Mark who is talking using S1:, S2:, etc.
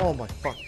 S1: Oh my fuck.